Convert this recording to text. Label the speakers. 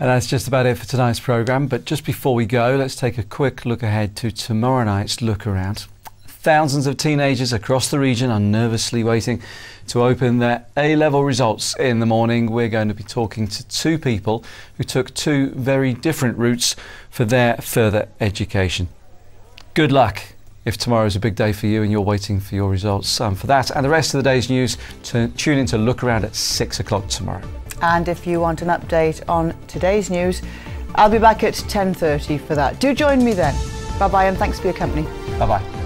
Speaker 1: And that's just about it for tonight's programme. But just before we go, let's take a quick look ahead to tomorrow night's Lookaround. Thousands of teenagers across the region are nervously waiting to open their A level results in the morning. We're going to be talking to two people who took two very different routes for their further education. Good luck if tomorrow is a big day for you and you're waiting for your results. Um, for that and the rest of the day's news, tune in to Lookaround at 6 o'clock tomorrow.
Speaker 2: And if you want an update on today's news, I'll be back at 10.30 for that. Do join me then. Bye-bye and thanks for your company.
Speaker 1: Bye-bye.